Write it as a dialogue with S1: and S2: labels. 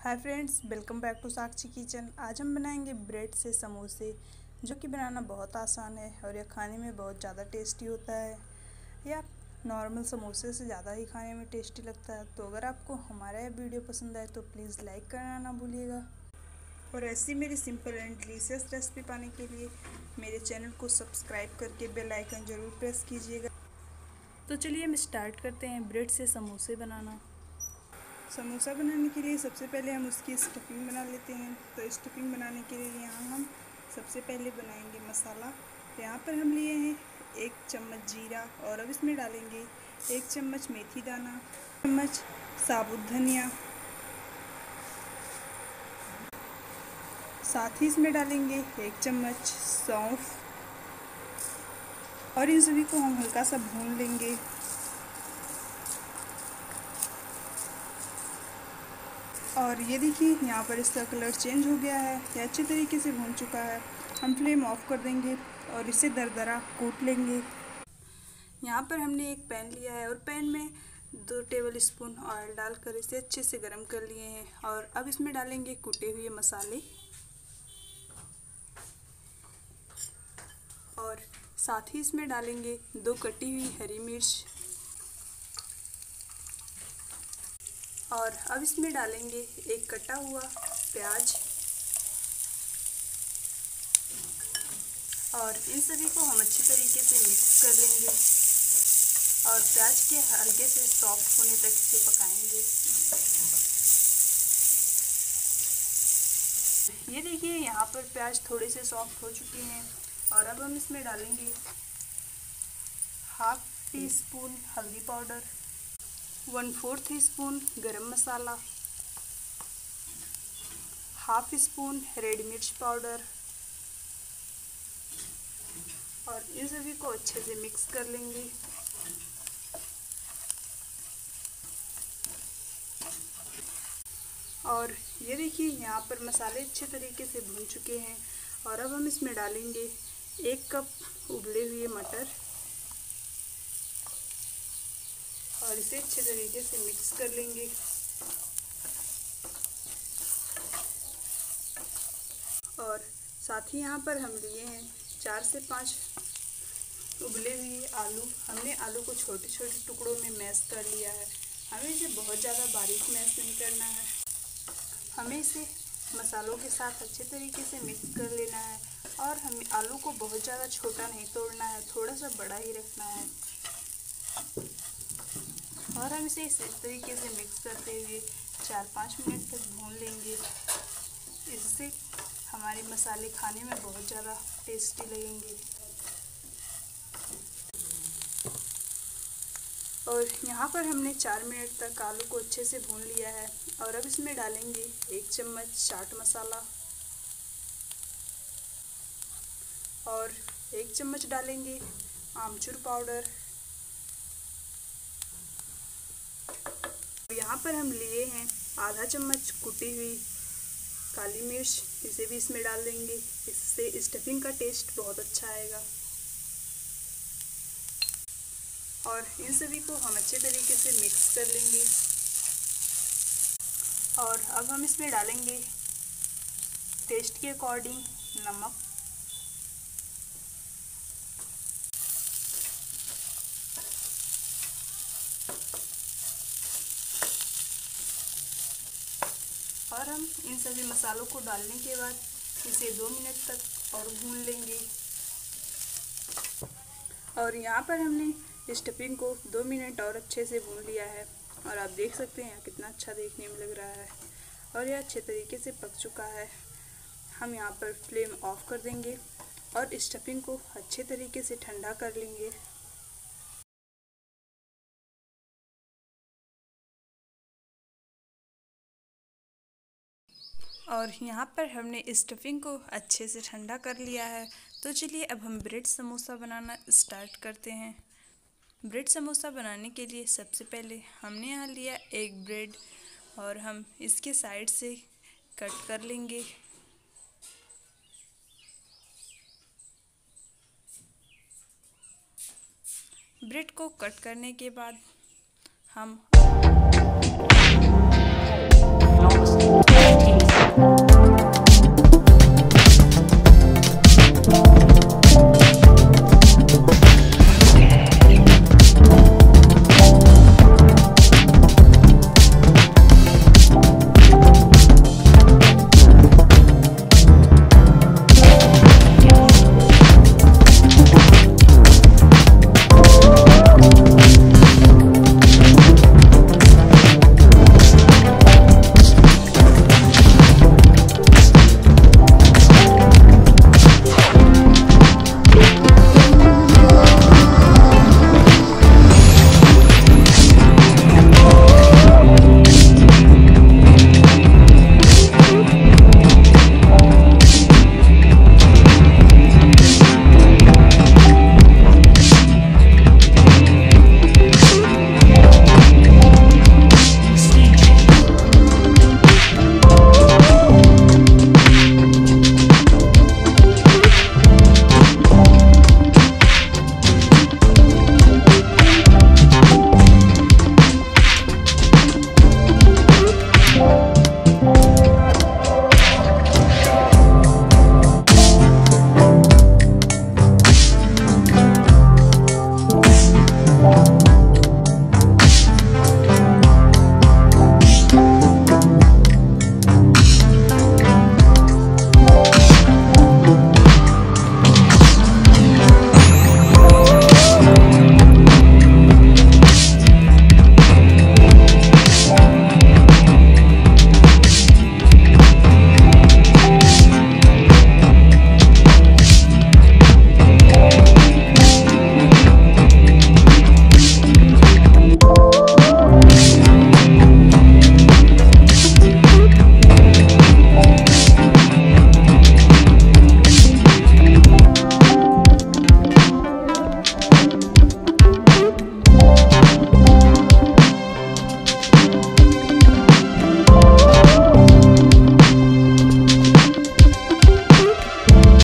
S1: Hi friends, welcome back to Sakshi kitchen. आज हम बनाएँगे ब्रेड से समोसे, जो कि बनाना बहुत आसान है और यह खाने में बहुत ज़्यादा टेस्टी होता है। या नॉर्मल समोसे से ज़्यादा ही खाने में टेस्टी लगता है। तो अगर आपको हमारा यह वीडियो पसंद आए तो प्लीज़ लाइक करना ना भूलिएगा। और ऐसी मेरी सिंपल एंड डिलीशियस रेसिपी पाने के लिए मेरे चैनल को सब्सक्राइब करके बेल आइकन ज़रूर प्रेस कीजिएगा। तो चलिए हम स्टार्ट करते हैं ब्रेड से समोसे बनाना। समोसा बनाने के लिए सबसे पहले हम उसकी स्टफिंग बना लेते हैं। तो स्टफिंग बनाने के लिए यहाँ हम सबसे पहले बनाएँगे मसाला। तो यहाँ पर हम लिए हैं एक चम्मच जीरा और अब इसमें डालेंगे एक चम्मच मेथी दाना, चम्मच साबुत धनिया। साथ ही इसमें डालेंगे एक चम्मच सौंफ। और इन सभी को हम हल्का सा भून लेंगे। और ये देखिए, यहाँ पर इसका कलर चेंज हो गया है। ये अच्छे तरीके से भून चुका है। हम फ्लेम ऑफ़ कर देंगे और इसे दरदरा कूट लेंगे। यहाँ पर हमने एक पैन लिया है और पैन में दो टेबल स्पून ऑयल डालकर इसे अच्छे से गर्म कर लिए हैं। और अब इसमें डालेंगे कूटे हुए मसाले। और साथ ही इसमें डालेंगे दो कटी हुई हरी मिर्च। और अब इसमें डालेंगे एक कटा हुआ प्याज। और इन सभी को हम अच्छी तरीके से मिक्स कर लेंगे। और प्याज के हल्के से सॉफ्ट होने तक इसे पकाएँगे। ये देखिए, यहाँ पर प्याज थोड़े से सॉफ्ट हो चुके हैं। और अब हम इसमें डालेंगे हाफ़ टी स्पून हल्दी powder. One fourth spoon garam masala, half spoon red मिर्च पाउडर और इन सभी को अच्छे से मिक्स कर लेंगे। और ये देखिए, यहाँ पर मसाले अच्छे तरीके से भून चुके हैं और अब हम इसमें डालेंगे एक कप उबले हुए मटर। और इसे अच्छे तरीके से मिक्स कर लेंगे। और साथ ही यहाँ पर हम लिए हैं चार से पाँच उबले हुए आलू। हमने आलू को छोटे छोटे टुकड़ों में मैश कर लिया है। हमें इसे बहुत ज़्यादा बारीक मैश नहीं करना है। हमें इसे मसालों के साथ अच्छे तरीके से मिक्स कर लेना है और हमें आलू को बहुत ज़्यादा छोटा नहीं तोड़ना है, थोड़ा सा बड़ा ही रखना है। और हम इसे इस तरीके से मिक्स करते हुए चार पाँच मिनट तक भून लेंगे। इससे हमारे मसाले खाने में बहुत ज़्यादा टेस्टी लगेंगे। और यहाँ पर हमने चार मिनट तक आलू को अच्छे से भून लिया है और अब इसमें डालेंगे एक चम्मच चाट मसाला। और एक चम्मच डालेंगे आमचूर पाउडर। यहाँ पर हम लिए हैं आधा चम्मच कुटी हुई काली मिर्च, इसे भी इसमें डाल देंगे। इससे स्टफिंग का टेस्ट बहुत अच्छा आएगा। और इन सभी को हम अच्छे तरीके से मिक्स कर लेंगे। और अब हम इसमें डालेंगे टेस्ट के अकॉर्डिंग नमक। हम इन सभी मसालों को डालने के बाद इसे दो मिनट तक और भून लेंगे। और यहाँ पर हमने स्टफिंग को दो मिनट और अच्छे से भून लिया है। और आप देख सकते हैं कितना अच्छा देखने में लग रहा है। और यह अच्छे तरीके से पक चुका है। हम यहाँ पर फ्लेम ऑफ़ कर देंगे और स्टफिंग को अच्छे तरीके से ठंडा कर लेंगे। और यहाँ पर हमने स्टफिंग को अच्छे से ठंडा कर लिया है। तो चलिए अब हम ब्रेड समोसा बनाना स्टार्ट करते हैं। ब्रेड समोसा बनाने के लिए सबसे पहले हमने यहाँ लिया एक ब्रेड और हम इसके साइड से कट कर लेंगे। ब्रेड को कट करने के बाद हम